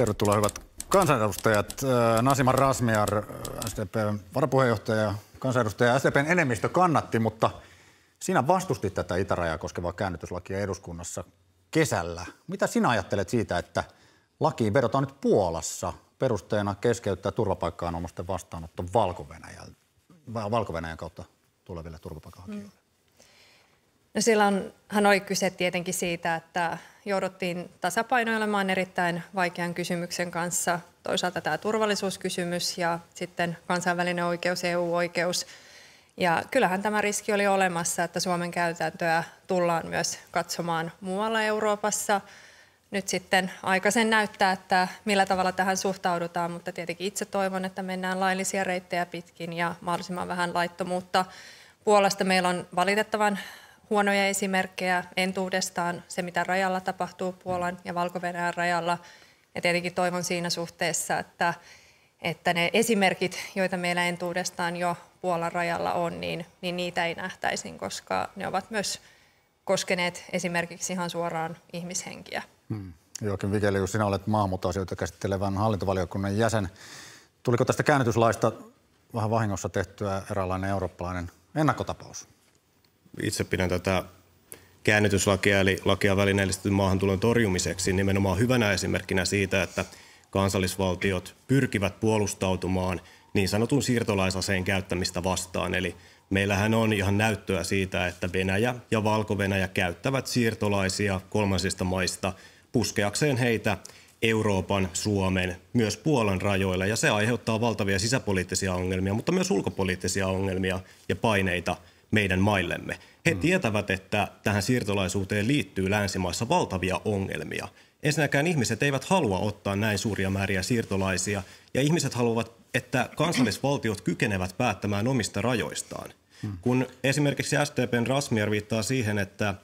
Tervetuloa hyvät kansanedustajat. Äh, Nasima Rasmiar, äh, SDPn varapuheenjohtaja, kansanedustaja SDPn enemmistö kannatti, mutta sinä vastustit tätä itärajaa koskevaa käännytyslakia eduskunnassa kesällä. Mitä sinä ajattelet siitä, että lakiin vedotaan nyt Puolassa perusteena keskeyttää turvapaikkaan omusten vastaanotto Valko-Venäjän kautta tuleville turvapaikanhakijoille? No silloinhan oli kyse tietenkin siitä, että jouduttiin tasapainoilemaan erittäin vaikean kysymyksen kanssa. Toisaalta tämä turvallisuuskysymys ja sitten kansainvälinen oikeus, EU-oikeus. Ja kyllähän tämä riski oli olemassa, että Suomen käytäntöä tullaan myös katsomaan muualla Euroopassa. Nyt sitten aika sen näyttää, että millä tavalla tähän suhtaudutaan, mutta tietenkin itse toivon, että mennään laillisia reittejä pitkin ja mahdollisimman vähän laittomuutta. Puolesta meillä on valitettavan huonoja esimerkkejä entuudestaan, se mitä rajalla tapahtuu Puolan ja valko rajalla. Ja tietenkin toivon siinä suhteessa, että, että ne esimerkit, joita meillä entuudestaan jo Puolan rajalla on, niin, niin niitä ei nähtäisi, koska ne ovat myös koskeneet esimerkiksi ihan suoraan ihmishenkiä. Hmm. Joakim Vigelius, sinä olet maahanmuuttoasioita käsittelevän hallintovaliokunnan jäsen. Tuliko tästä käännytyslaista vähän vahingossa tehtyä eräänlainen eurooppalainen ennakkotapaus? Itse pidän tätä käännytyslakia eli lakia välineellistetyn maahantulon torjumiseksi nimenomaan hyvänä esimerkkinä siitä, että kansallisvaltiot pyrkivät puolustautumaan niin sanotun siirtolaisaseen käyttämistä vastaan. Eli meillähän on ihan näyttöä siitä, että Venäjä ja Valko-Venäjä käyttävät siirtolaisia kolmansista maista puskeakseen heitä Euroopan, Suomen, myös Puolan rajoilla. Ja se aiheuttaa valtavia sisäpoliittisia ongelmia, mutta myös ulkopoliittisia ongelmia ja paineita – meidän maillemme. He mm. tietävät, että tähän siirtolaisuuteen liittyy länsimaissa valtavia ongelmia. Ensinnäkään ihmiset eivät halua ottaa näin suuria määriä siirtolaisia, ja ihmiset haluavat, että kansallisvaltiot kykenevät päättämään omista rajoistaan. Mm. Kun esimerkiksi STPn Rasmier viittaa siihen, että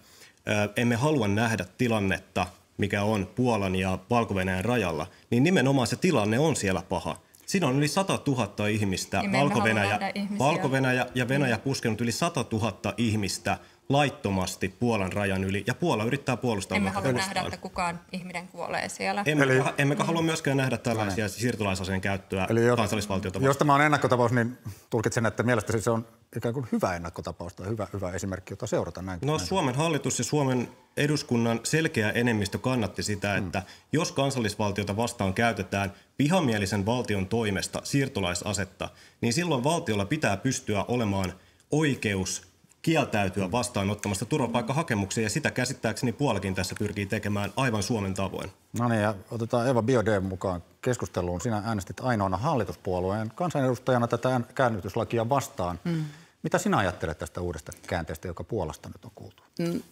emme halua nähdä tilannetta, mikä on Puolan ja valko rajalla, niin nimenomaan se tilanne on siellä paha. Siinä on yli 100 000 ihmistä. Valko-Venäjä, Valko-Venäjä ja Venäjä puskenut yli 100 000 ihmistä laittomasti Puolan rajan yli, ja Puola yrittää puolustaa Emme halua nähdä, että kukaan ihminen kuolee siellä. Emme, Eli, emmekä mm. halua myöskään nähdä tällaisia no niin. siirtolaisaseen käyttöä Eli jos, kansallisvaltiota Jos tämä on ennakkotapaus, niin tulkitsen, että mielestäni se on ikään kuin hyvä ennakkotapaus tai hyvä, hyvä esimerkki, jota seurata näin. No näin. Suomen hallitus ja Suomen eduskunnan selkeä enemmistö kannatti sitä, mm. että mm. jos kansallisvaltiota vastaan käytetään vihamielisen valtion toimesta siirtolaisasetta, niin silloin valtiolla pitää pystyä olemaan oikeus kieltäytyä vastaanottamasta turvapaikkahakemuksia, ja sitä käsittääkseni puolikin tässä pyrkii tekemään aivan Suomen tavoin. No niin, ja otetaan Eva Biode mukaan keskusteluun. Sinä äänestit ainoana hallituspuolueen kansanedustajana tätä käännytyslakia vastaan. Mm. Mitä sinä ajattelet tästä uudesta käänteestä, joka Puolasta nyt on kuultu?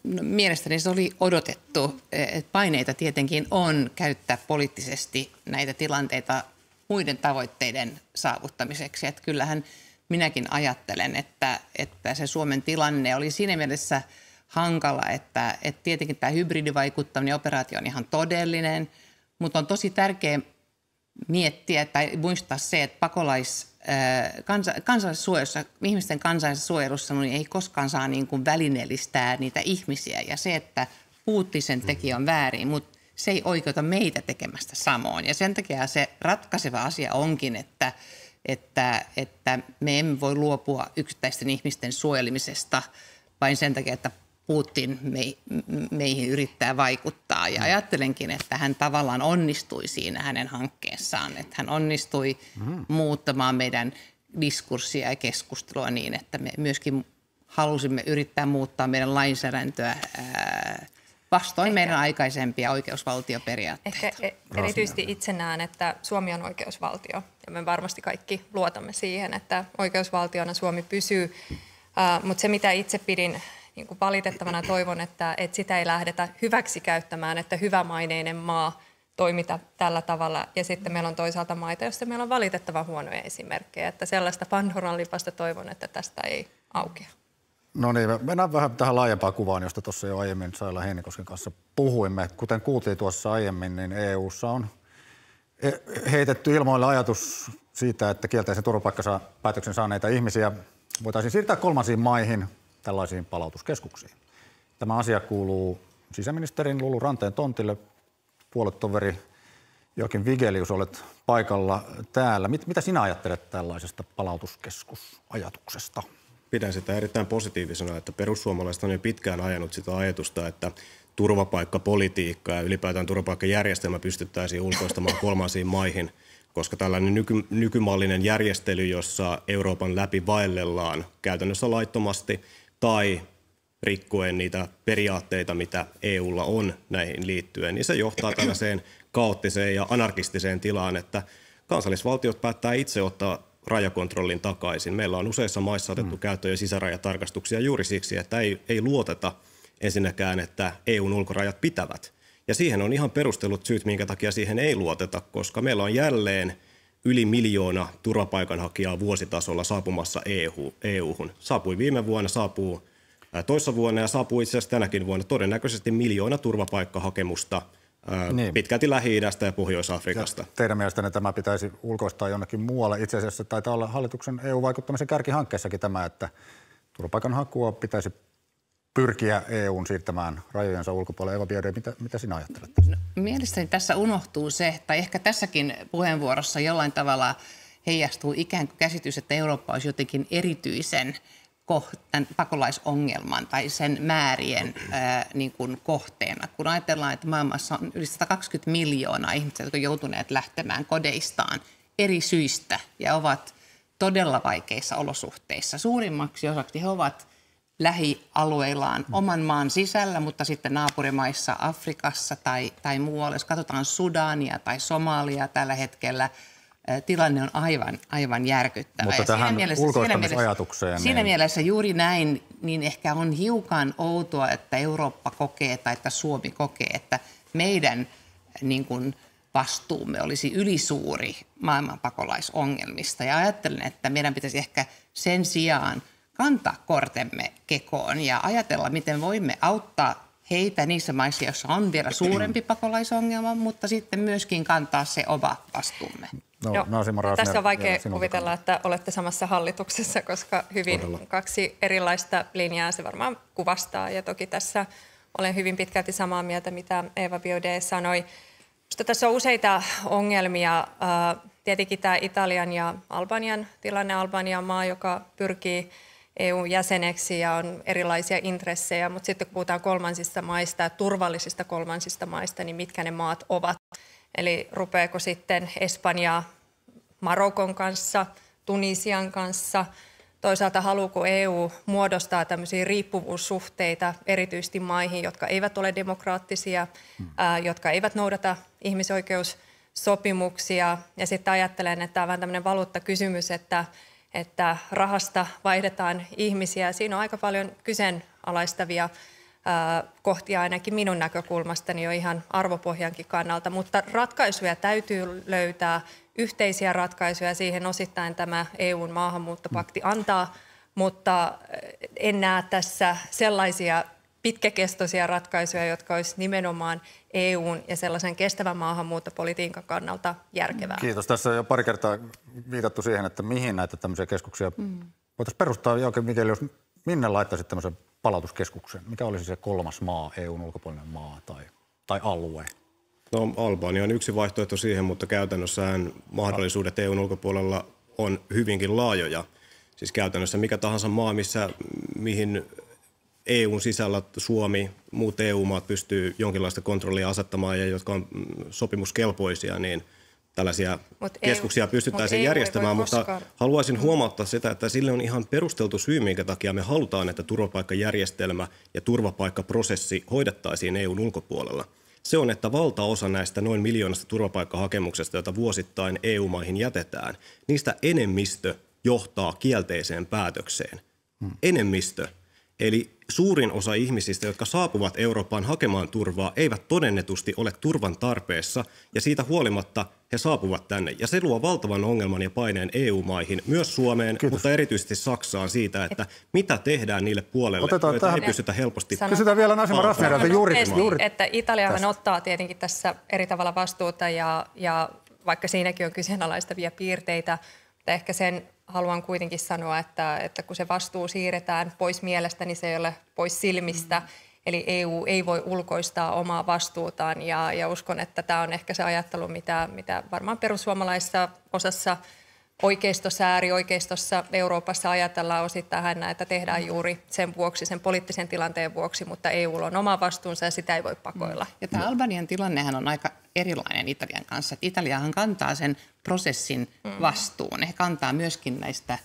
No, mielestäni se oli odotettu. Et paineita tietenkin on käyttää poliittisesti näitä tilanteita muiden tavoitteiden saavuttamiseksi. Et kyllähän minäkin ajattelen, että, että se Suomen tilanne oli siinä mielessä hankala, että, että tietenkin tämä hybridivaikuttaminen operaatio on ihan todellinen, mutta on tosi tärkeää miettiä tai muistaa se, että pakolais, kansa, kansallissuojelussa, ihmisten kansallisessa suojelussa niin ei koskaan saa niin kuin välineellistää niitä ihmisiä. Ja se, että Putisen teki on väärin, mutta se ei oikeuta meitä tekemästä samoin. Ja sen takia se ratkaiseva asia onkin, että – että, että me emme voi luopua yksittäisten ihmisten suojelemisesta vain sen takia, että Putin me, meihin yrittää vaikuttaa. Ja mm. ajattelenkin, että hän tavallaan onnistui siinä hänen hankkeessaan, että hän onnistui mm. muuttamaan meidän diskurssia ja keskustelua niin, että me myöskin halusimme yrittää muuttaa meidän lainsäädäntöä ää, vastoin ehkä, meidän aikaisempia oikeusvaltioperiaatteita. Ehkä e- erityisesti itse näen, että Suomi on oikeusvaltio ja me varmasti kaikki luotamme siihen, että oikeusvaltiona Suomi pysyy. Uh, mutta se, mitä itse pidin niin kuin valitettavana, toivon, että, että sitä ei lähdetä hyväksi käyttämään, että hyvämaineinen maa toimita tällä tavalla. Ja sitten meillä on toisaalta maita, joissa meillä on valitettavan huonoja esimerkkejä. Että sellaista Pandoran lipasta toivon, että tästä ei aukea. No niin, mennään vähän tähän laajempaan kuvaan, josta tuossa jo aiemmin Saila Heinikosken kanssa puhuimme. Kuten kuultiin tuossa aiemmin, niin EU:ssa on heitetty ilmoille ajatus siitä, että kielteisen turvapaikkapäätöksen saaneita ihmisiä voitaisiin siirtää kolmansiin maihin tällaisiin palautuskeskuksiin. Tämä asia kuuluu sisäministerin Lulu Ranteen tontille. Puolettoveri Jokin Vigelius, olet paikalla täällä. Mit, mitä sinä ajattelet tällaisesta palautuskeskusajatuksesta? Pidän sitä erittäin positiivisena, että perussuomalaiset on jo pitkään ajanut sitä ajatusta, että turvapaikkapolitiikka ja ylipäätään turvapaikkajärjestelmä pystyttäisiin ulkoistamaan kolmansiin maihin, koska tällainen nyky, nykymallinen järjestely, jossa Euroopan läpi vaellellaan käytännössä laittomasti tai rikkoen niitä periaatteita, mitä EUlla on näihin liittyen, niin se johtaa tällaiseen kaoottiseen ja anarkistiseen tilaan, että kansallisvaltiot päättää itse ottaa rajakontrollin takaisin. Meillä on useissa maissa otettu mm. käyttöön jo sisärajatarkastuksia juuri siksi, että ei, ei luoteta ensinnäkään, että EUn ulkorajat pitävät. Ja siihen on ihan perustellut syyt, minkä takia siihen ei luoteta, koska meillä on jälleen yli miljoona turvapaikanhakijaa vuositasolla saapumassa EU, EU-hun. Saapui viime vuonna, saapuu toissa vuonna ja saapuu itse asiassa tänäkin vuonna todennäköisesti miljoona turvapaikkahakemusta niin. pitkälti Lähi-idästä ja Pohjois-Afrikasta. Ja teidän mielestänne tämä pitäisi ulkoistaa jonnekin muualle. Itse asiassa taitaa olla hallituksen EU-vaikuttamisen kärkihankkeessakin tämä, että turvapaikanhakua pitäisi pyrkiä EUn siirtämään rajojensa ulkopuolelle. Eva Biode, mitä, mitä sinä ajattelet? No, mielestäni tässä unohtuu se, tai ehkä tässäkin puheenvuorossa jollain tavalla heijastuu ikään kuin käsitys, että Eurooppa olisi jotenkin erityisen tämän pakolaisongelman tai sen määrien ää, niin kuin kohteena. Kun ajatellaan, että maailmassa on yli 120 miljoonaa ihmistä, jotka joutuneet lähtemään kodeistaan eri syistä ja ovat todella vaikeissa olosuhteissa. Suurimmaksi osaksi he ovat lähialueillaan oman maan sisällä, mutta sitten naapurimaissa Afrikassa tai, tai muualla. Jos katsotaan Sudania tai Somalia tällä hetkellä – tilanne on aivan, aivan järkyttävä. Mutta ja tähän siinä mielessä, siinä mielessä, niin... siinä mielessä juuri näin, niin ehkä on hiukan outoa, että Eurooppa kokee tai että Suomi kokee, että meidän niin kuin, vastuumme olisi ylisuuri maailman pakolaisongelmista. Ja ajattelen, että meidän pitäisi ehkä sen sijaan kantaa kortemme kekoon ja ajatella, miten voimme auttaa heitä niissä maissa, joissa on vielä suurempi pakolaisongelma, mutta sitten myöskin kantaa se oma vastuumme. No, Joo, tässä on vaikea kuvitella, että olette samassa hallituksessa, koska hyvin Todella. kaksi erilaista linjaa se varmaan kuvastaa. Ja toki tässä olen hyvin pitkälti samaa mieltä, mitä Eva Biode sanoi. Minusta tässä on useita ongelmia. Tietenkin tämä Italian ja Albanian tilanne. Albania on maa, joka pyrkii EU-jäseneksi ja on erilaisia intressejä, mutta sitten kun puhutaan kolmansista maista, turvallisista kolmansista maista, niin mitkä ne maat ovat. Eli rupeeko sitten Espanja Marokon kanssa, Tunisian kanssa, toisaalta haluuko EU muodostaa tämmöisiä riippuvuussuhteita erityisesti maihin, jotka eivät ole demokraattisia, hmm. ää, jotka eivät noudata ihmisoikeussopimuksia. Ja sitten ajattelen, että tämä on vähän tämmöinen valuuttakysymys, että että rahasta vaihdetaan ihmisiä. Siinä on aika paljon kyseenalaistavia kohtia ainakin minun näkökulmastani jo ihan arvopohjankin kannalta, mutta ratkaisuja täytyy löytää, yhteisiä ratkaisuja, siihen osittain tämä EUn maahanmuuttopakti antaa, mutta en näe tässä sellaisia pitkäkestoisia ratkaisuja, jotka olisi nimenomaan EUn ja sellaisen kestävän maahanmuuttopolitiikan kannalta järkevää. Kiitos. Tässä on jo pari kertaa viitattu siihen, että mihin näitä tämmöisiä keskuksia mm. voitaisiin perustaa. Joakin Mikeli, jos minne laittaisit tämmöisen palautuskeskuksen? Mikä olisi se kolmas maa, EUn ulkopuolinen maa tai, tai alue? No Albania on yksi vaihtoehto siihen, mutta käytännössähän mahdollisuudet EUn ulkopuolella on hyvinkin laajoja. Siis käytännössä mikä tahansa maa, missä, mihin EUn sisällä Suomi, muut EU-maat pystyy jonkinlaista kontrollia asettamaan ja jotka on mm, sopimuskelpoisia, niin tällaisia mut keskuksia EU, pystyttäisiin mut järjestämään, mutta koskaan. haluaisin huomauttaa sitä, että sille on ihan perusteltu syy, minkä takia me halutaan, että turvapaikkajärjestelmä ja turvapaikkaprosessi hoidettaisiin EUn ulkopuolella. Se on, että valtaosa näistä noin miljoonasta turvapaikkahakemuksesta, joita vuosittain EU-maihin jätetään, niistä enemmistö johtaa kielteiseen päätökseen. Hmm. Enemmistö Eli suurin osa ihmisistä, jotka saapuvat Eurooppaan hakemaan turvaa, eivät todennetusti ole turvan tarpeessa ja siitä huolimatta he saapuvat tänne. Ja se luo valtavan ongelman ja paineen EU-maihin, myös Suomeen, Kiitos. mutta erityisesti Saksaan siitä, että mitä tehdään niille puolelle, Otetaan joita tähän. ei pystytä helposti... Sanotaan, Kysytään vielä Nasima Rasmerilta juuri, juuri... Että Italiahan tästä. ottaa tietenkin tässä eri tavalla vastuuta ja, ja vaikka siinäkin on kyseenalaistavia piirteitä, mutta ehkä sen haluan kuitenkin sanoa, että, että kun se vastuu siirretään pois mielestä, niin se ei ole pois silmistä. Mm. Eli EU ei voi ulkoistaa omaa vastuutaan ja, ja uskon, että tämä on ehkä se ajattelu, mitä, mitä varmaan perussuomalaisessa osassa oikeistossa, äärioikeistossa Euroopassa ajatellaan osittain että tehdään juuri sen vuoksi, sen poliittisen tilanteen vuoksi, mutta EU on oma vastuunsa ja sitä ei voi pakoilla. Ja tämä Albanian tilannehan on aika erilainen Italian kanssa. Italiahan kantaa sen prosessin mm. vastuun. He kantaa myöskin näistä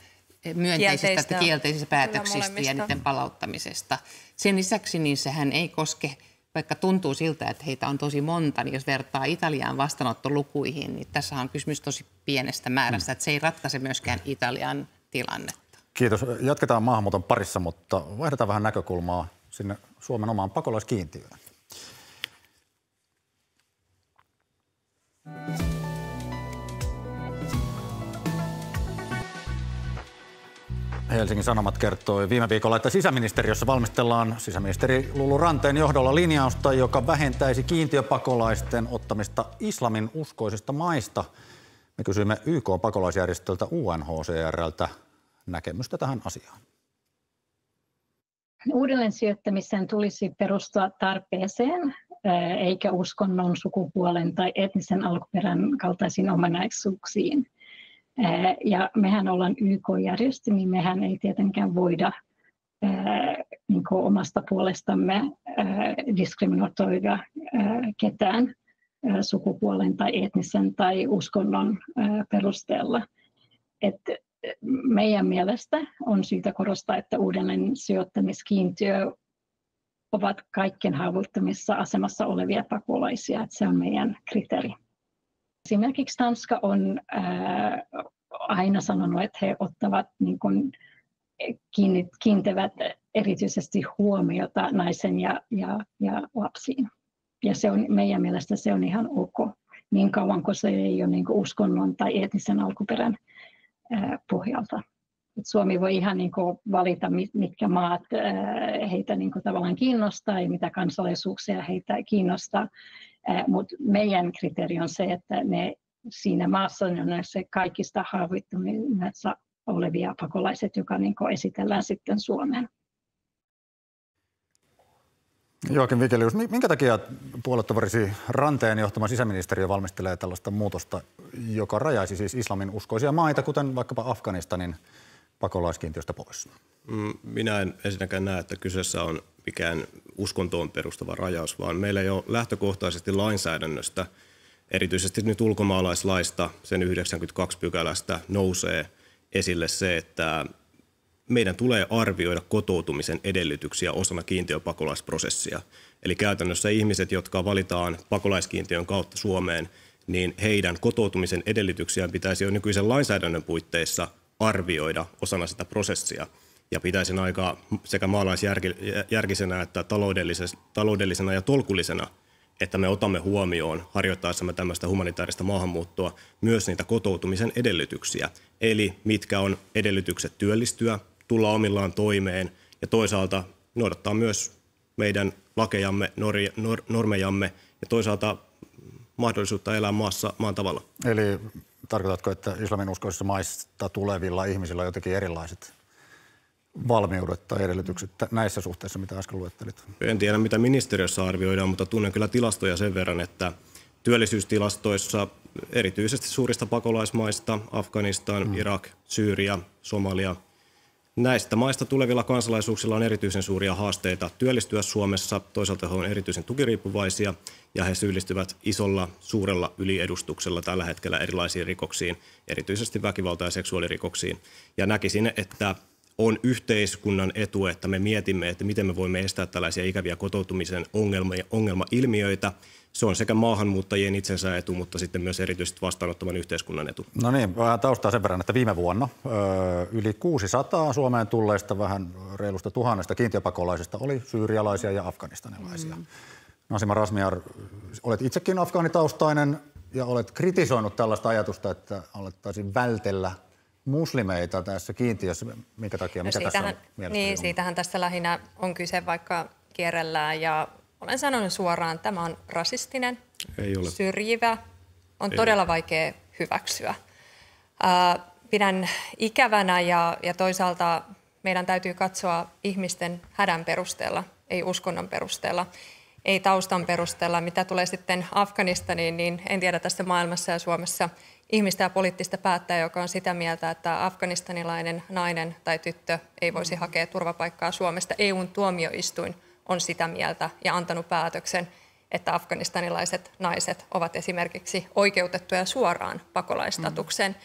myönteisistä kielteistä, kielteisistä päätöksistä ja niiden palauttamisesta. Sen lisäksi niin sehän ei koske, vaikka tuntuu siltä, että heitä on tosi monta, niin jos vertaa Italiaan vastaanottolukuihin, niin tässä on kysymys tosi pienestä määrästä, mm. että se ei ratkaise myöskään Italian tilannetta. Kiitos. Jatketaan maahanmuuton parissa, mutta vaihdetaan vähän näkökulmaa sinne Suomen omaan pakolaiskiintiöön. Helsingin Sanomat kertoi viime viikolla, että sisäministeriössä valmistellaan sisäministeri Lulu Ranteen johdolla linjausta, joka vähentäisi kiintiöpakolaisten ottamista islamin uskoisista maista. Me kysyimme YK-pakolaisjärjestöltä UNHCRltä näkemystä tähän asiaan. Uudelleen sijoittamisen tulisi perustua tarpeeseen, eikä uskonnon, sukupuolen tai etnisen alkuperän kaltaisiin ominaisuuksiin – ja mehän ollaan YK-järjestö, niin mehän ei tietenkään voida niin omasta puolestamme diskriminoida ketään sukupuolen tai etnisen tai uskonnon perusteella. Et meidän mielestä on syytä korostaa, että uudelleen sijoittamiskiintiö ovat kaikkien haavoittamissa asemassa olevia pakolaisia. Että se on meidän kriteeri. Esimerkiksi Tanska on äh, aina sanonut, että he ottavat niin kuin, kiintevät erityisesti huomiota naisen ja, ja, ja lapsiin. Ja se on, meidän mielestä se on ihan ok, niin kauan kuin se ei ole niin kuin uskonnon tai etnisen alkuperän äh, pohjalta. Et Suomi voi ihan niin kuin valita, mitkä maat äh, heitä niin kuin tavallaan kiinnostaa ja mitä kansalaisuuksia heitä kiinnostaa. Mutta meidän kriteeri on se, että ne siinä maassa on se kaikista haavoittuneissa olevia pakolaiset, joka niin esitellään sitten Suomeen. Joakin Vikelius, minkä takia puoluetovarisi Ranteen johtama sisäministeriö valmistelee tällaista muutosta, joka rajaisi siis islamin uskoisia maita, kuten vaikkapa Afganistanin pakolaiskiintiöstä pois? Mm, minä en ensinnäkään näe, että kyseessä on mikään uskontoon perustava rajaus, vaan meillä jo lähtökohtaisesti lainsäädännöstä, erityisesti nyt ulkomaalaislaista, sen 92 pykälästä nousee esille se, että meidän tulee arvioida kotoutumisen edellytyksiä osana kiintiöpakolaisprosessia. Eli käytännössä ihmiset, jotka valitaan pakolaiskiintiön kautta Suomeen, niin heidän kotoutumisen edellytyksiä pitäisi jo nykyisen lainsäädännön puitteissa arvioida osana sitä prosessia ja pitäisin aika sekä maalaisjärkisenä että taloudellisena ja tolkullisena, että me otamme huomioon harjoittaessamme tämmöistä humanitaarista maahanmuuttoa myös niitä kotoutumisen edellytyksiä. Eli mitkä on edellytykset työllistyä, tulla omillaan toimeen ja toisaalta noudattaa myös meidän lakejamme, normejamme ja toisaalta mahdollisuutta elää maassa maan tavalla. Eli tarkoitatko, että islamin uskoisissa maista tulevilla ihmisillä on jotenkin erilaiset valmiudet tai edellytykset näissä suhteissa, mitä äsken luettelit? En tiedä, mitä ministeriössä arvioidaan, mutta tunnen kyllä tilastoja sen verran, että työllisyystilastoissa erityisesti suurista pakolaismaista, Afganistan, mm. Irak, Syyria, Somalia, Näistä maista tulevilla kansalaisuuksilla on erityisen suuria haasteita työllistyä Suomessa. Toisaalta he ovat erityisen tukiriippuvaisia ja he syyllistyvät isolla, suurella yliedustuksella tällä hetkellä erilaisiin rikoksiin, erityisesti väkivalta- ja seksuaalirikoksiin. Ja näkisin, että on yhteiskunnan etu, että me mietimme, että miten me voimme estää tällaisia ikäviä kotoutumisen ongelma, ongelmailmiöitä. Se on sekä maahanmuuttajien itsensä etu, mutta sitten myös erityisesti vastaanottavan yhteiskunnan etu. No niin, vähän taustaa sen verran, että viime vuonna yli 600 Suomeen tulleista vähän reilusta tuhannesta kiintiöpakolaisista oli syyrialaisia ja afganistanilaisia. Mm. Nasima Rasmiar, olet itsekin afgaanitaustainen ja olet kritisoinut tällaista ajatusta, että alettaisiin vältellä muslimeita tässä kiintiössä? Minkä takia? Mikä no siitähän, tässä on Niin, siitähän tässä lähinnä on kyse, vaikka kierrellään ja olen sanonut suoraan, että tämä on rasistinen, Ei ole. syrjivä, on Ei todella ole. vaikea hyväksyä. Äh, pidän ikävänä ja, ja toisaalta meidän täytyy katsoa ihmisten hädän perusteella, ei uskonnon perusteella, ei taustan perusteella. Mitä tulee sitten Afganistaniin, niin en tiedä tässä maailmassa ja Suomessa ihmistä ja poliittista päättäjää, joka on sitä mieltä, että afganistanilainen nainen tai tyttö ei voisi hakea turvapaikkaa Suomesta. EUn tuomioistuin on sitä mieltä ja antanut päätöksen, että afganistanilaiset naiset ovat esimerkiksi oikeutettuja suoraan pakolaistatukseen. Mm.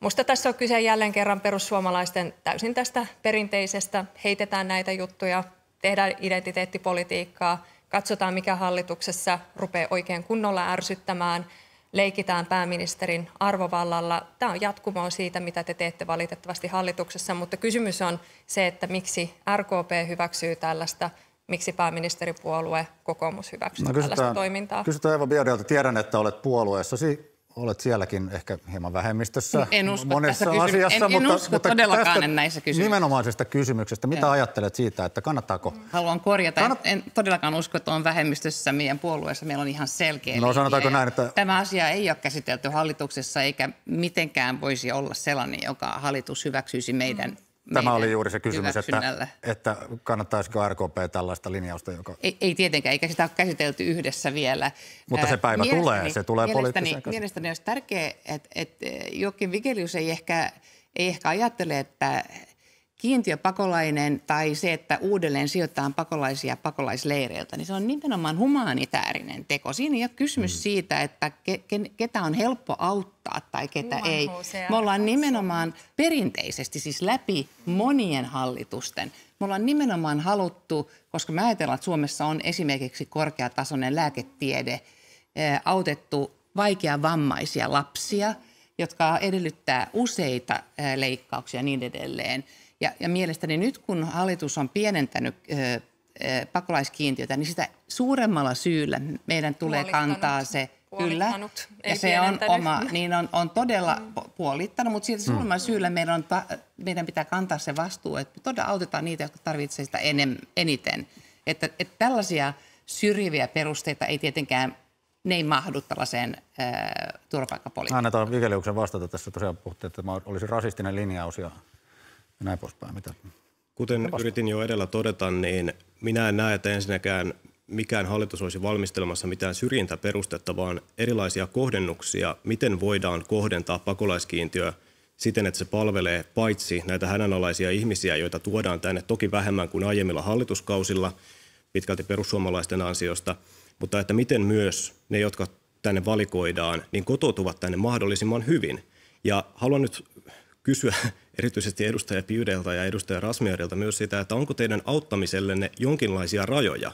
Musta tässä on kyse jälleen kerran perussuomalaisten täysin tästä perinteisestä. Heitetään näitä juttuja, tehdään identiteettipolitiikkaa, katsotaan mikä hallituksessa rupeaa oikein kunnolla ärsyttämään, leikitään pääministerin arvovallalla. Tämä on jatkumoa siitä, mitä te teette valitettavasti hallituksessa, mutta kysymys on se, että miksi RKP hyväksyy tällaista miksi pääministeripuolue kokoomus hyväksyy no, tällaista toimintaa? Kysytään Eva Biaudelta. Tiedän, että olet puolueessasi olet sielläkin ehkä hieman vähemmistössä en usko monessa kysym- asiassa, en, en mutta, usko mutta todellakaan tästä en näissä kysymyksissä. nimenomaisesta kysymyksestä, mitä Joo. ajattelet siitä, että kannattaako? Haluan korjata, Kannat... en todellakaan usko, että on vähemmistössä meidän puolueessa. Meillä on ihan selkeä No sanotaanko näin, että... Tämä asia ei ole käsitelty hallituksessa eikä mitenkään voisi olla sellainen, joka hallitus hyväksyisi meidän mm Tämä oli juuri se kysymys, että, että kannattaisiko RKP tällaista linjausta, joka... Ei, ei tietenkään, eikä sitä ole käsitelty yhdessä vielä. Mutta se päivä mielestäni, tulee, se tulee mielestäni, mielestäni olisi tärkeää, että, että Jokin Vigelius ei ehkä, ei ehkä ajattele, että kiintiöpakolainen tai se, että uudelleen sijoitetaan pakolaisia pakolaisleireiltä, niin se on nimenomaan humanitaarinen teko. Siinä ei ole kysymys mm. siitä, että ke, ke, ketä on helppo auttaa tai ketä Juhan ei. Me ollaan nimenomaan perinteisesti, siis läpi monien hallitusten, me ollaan nimenomaan haluttu, koska me ajatellaan, että Suomessa on esimerkiksi korkeatasoinen lääketiede, autettu vaikeavammaisia lapsia, jotka edellyttää useita leikkauksia ja niin edelleen – ja, ja mielestäni nyt kun hallitus on pienentänyt ö, ö, pakolaiskiintiötä, niin sitä suuremmalla syyllä meidän tulee kantaa se Kyllä, ja se on oma, niin on, on todella mm. puolittanut, mutta siitä suuremmalla mm. syyllä meidän, on, meidän pitää kantaa se vastuu, että todella autetaan niitä, jotka tarvitsevat sitä enem, eniten. Että, että tällaisia syrjiviä perusteita ei tietenkään, ne ei mahdu tällaiseen äh, turvapaikkapolitiikkaan. Annetaan Vigeliuksen vastata tässä tosiaan puhuttiin, että olisi rasistinen linjaus ja ja näin poispäin. Mitä? Kuten yritin jo edellä todeta, niin minä en näe, että ensinnäkään mikään hallitus olisi valmistelemassa mitään syrjintäperustetta, vaan erilaisia kohdennuksia, miten voidaan kohdentaa pakolaiskiintiö siten, että se palvelee paitsi näitä hädänalaisia ihmisiä, joita tuodaan tänne toki vähemmän kuin aiemmilla hallituskausilla, pitkälti perussuomalaisten ansiosta, mutta että miten myös ne, jotka tänne valikoidaan, niin kotoutuvat tänne mahdollisimman hyvin. Ja haluan nyt kysyä erityisesti edustaja Piudelta ja edustaja Rasmiarilta myös sitä, että onko teidän auttamisellenne jonkinlaisia rajoja?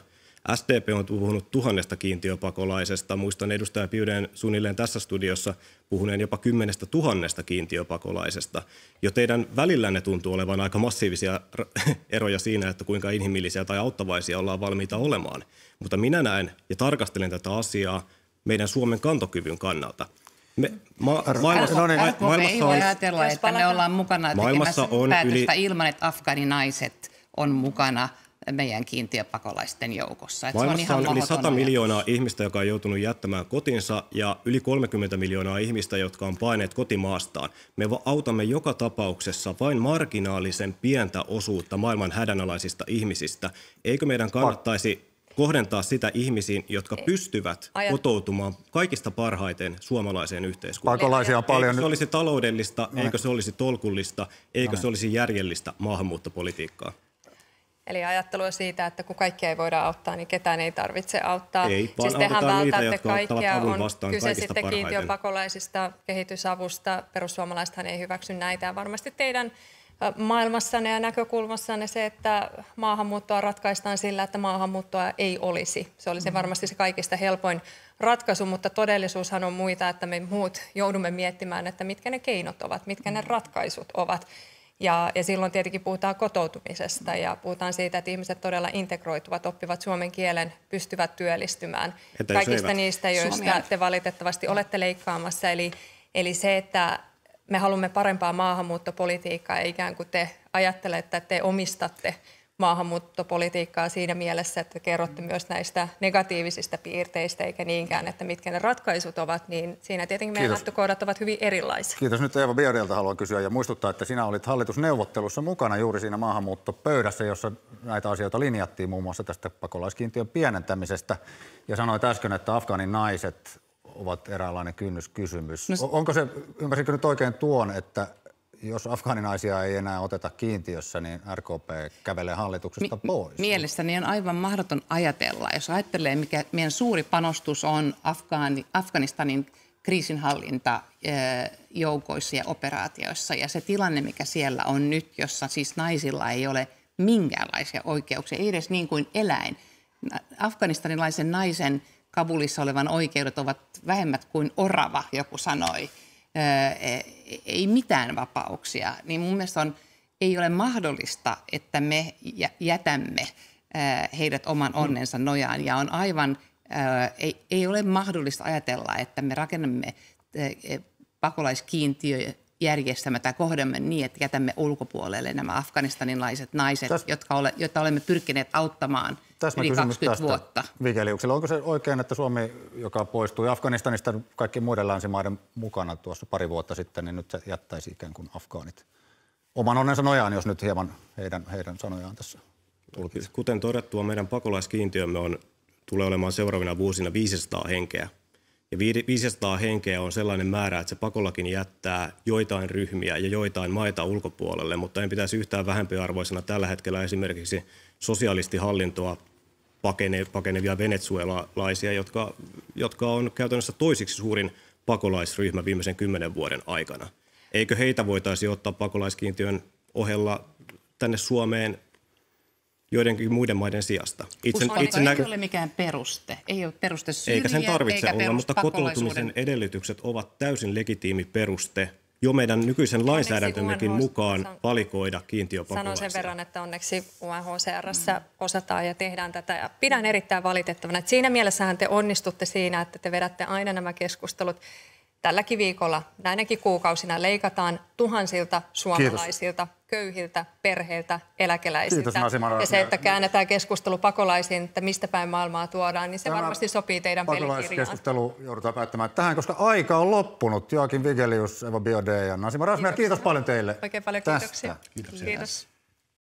SDP on puhunut tuhannesta kiintiöpakolaisesta. Muistan edustaja Piuden suunnilleen tässä studiossa puhuneen jopa kymmenestä tuhannesta kiintiöpakolaisesta. Jo teidän välillänne tuntuu olevan aika massiivisia eroja siinä, että kuinka inhimillisiä tai auttavaisia ollaan valmiita olemaan. Mutta minä näen ja tarkastelen tätä asiaa meidän Suomen kantokyvyn kannalta – me, ma, maailmassa, no niin, maailmassa ei voi ajatella, että me ollaan mukana maailmassa on päätöstä yli, ilman, että afganinaiset on mukana meidän kiintiöpakolaisten joukossa. Että maailmassa on, on yli 100 miljoonaa ihmistä, joka on joutunut jättämään kotinsa ja yli 30 miljoonaa ihmistä, jotka on paineet kotimaastaan. Me autamme joka tapauksessa vain marginaalisen pientä osuutta maailman hädänalaisista ihmisistä. Eikö meidän kannattaisi kohdentaa sitä ihmisiin, jotka pystyvät Ajat... kotoutumaan kaikista parhaiten suomalaiseen yhteiskuntaan. Pakolaisia on paljon. Eikö se olisi taloudellista, no. eikö se olisi tolkullista, eikö no. se olisi järjellistä maahanmuuttopolitiikkaa? Eli ajattelua siitä, että kun kaikkia ei voida auttaa, niin ketään ei tarvitse auttaa. Ei, vaan siis tehän niitä, jotka kaikkia. On kyse sitten kiintiöpakolaisista, kehitysavusta. Perussuomalaisethan ei hyväksy näitä. Ja varmasti teidän maailmassanne ja näkökulmassanne se, että maahanmuuttoa ratkaistaan sillä, että maahanmuuttoa ei olisi. Se olisi mm. varmasti se kaikista helpoin ratkaisu, mutta todellisuushan on muita, että me muut joudumme miettimään, että mitkä ne keinot ovat, mitkä ne ratkaisut ovat. Ja, ja silloin tietenkin puhutaan kotoutumisesta ja puhutaan siitä, että ihmiset todella integroituvat, oppivat suomen kielen, pystyvät työllistymään. Että Kaikista niistä, joista Suomia. te valitettavasti olette leikkaamassa. Eli, eli se, että me haluamme parempaa maahanmuuttopolitiikkaa, ikään kuin te ajattelette, että te omistatte maahanmuuttopolitiikkaa siinä mielessä, että kerrotte myös näistä negatiivisista piirteistä, eikä niinkään, että mitkä ne ratkaisut ovat, niin siinä tietenkin meidän lähtökohdat ovat hyvin erilaisia. Kiitos. Nyt Eeva Biodelta haluan kysyä ja muistuttaa, että sinä olit hallitusneuvottelussa mukana juuri siinä maahanmuuttopöydässä, jossa näitä asioita linjattiin muun muassa tästä pakolaiskiintiön pienentämisestä. Ja sanoit äsken, että Afganin naiset ovat eräänlainen kynnyskysymys. No, Onko se, ymmärsinkö nyt oikein tuon, että jos afgaaninaisia ei enää oteta kiintiössä, niin RKP kävelee hallituksesta Mi- pois. Mielestäni on aivan mahdoton ajatella, jos ajattelee, mikä meidän suuri panostus on Afgaani, Afganistanin kriisinhallinta joukoissa ja operaatioissa. Ja se tilanne, mikä siellä on nyt, jossa siis naisilla ei ole minkäänlaisia oikeuksia, ei edes niin kuin eläin. Afganistanilaisen naisen Kabulissa olevan oikeudet ovat vähemmät kuin orava, joku sanoi ei mitään vapauksia, niin mun mielestä on, ei ole mahdollista, että me jätämme heidät oman onnensa nojaan. Ja on aivan, ei, ei ole mahdollista ajatella, että me rakennamme pakolaiskiintiö järjestämme tai kohdamme niin, että jätämme ulkopuolelle nämä afganistanilaiset naiset, Täs... jotka ole, joita olemme pyrkineet auttamaan Täsmä yli 20 tästä vuotta. Vigeliuksella. Onko se oikein, että Suomi, joka poistui Afganistanista kaikkien muiden länsimaiden mukana tuossa pari vuotta sitten, niin nyt se jättäisi ikään kuin afgaanit oman onnensa nojaan, jos nyt hieman heidän, heidän sanojaan tässä tulkisi. Kuten todettua, meidän pakolaiskiintiömme on, tulee olemaan seuraavina vuosina 500 henkeä – ja 500 henkeä on sellainen määrä, että se pakollakin jättää joitain ryhmiä ja joitain maita ulkopuolelle, mutta en pitäisi yhtään vähempiarvoisena tällä hetkellä esimerkiksi sosialistihallintoa pakene, pakenevia venezuelalaisia, jotka, jotka on käytännössä toisiksi suurin pakolaisryhmä viimeisen kymmenen vuoden aikana. Eikö heitä voitaisi ottaa pakolaiskiintiön ohella tänne Suomeen joidenkin muiden maiden sijasta. Itse, itse nä- ei ole mikään peruste. Ei ole peruste syrjiä, Eikä sen tarvitse eikä olla, mutta kotoutumisen edellytykset ovat täysin legitiimi peruste jo meidän nykyisen lainsäädäntömmekin mukaan valikoida kiintiöpakolaisia. Sanon sen verran, että onneksi UNHCRssä mm. osataan ja tehdään tätä. Ja pidän erittäin valitettavana, että siinä mielessähän te onnistutte siinä, että te vedätte aina nämä keskustelut tälläkin viikolla, näinäkin kuukausina leikataan tuhansilta suomalaisilta, Kiitos. köyhiltä, perheiltä, eläkeläisiltä. Kiitos, ja se, että käännetään keskustelu pakolaisiin, että mistä päin maailmaa tuodaan, niin se Tämä varmasti sopii teidän pelikirjaan. keskustelu joudutaan päättämään tähän, koska aika on loppunut. Joakim Vigelius, Eva Biode ja Nasima Rasmer, kiitos. kiitos paljon teille Oikein paljon kiitoksia. Kiitos. kiitos.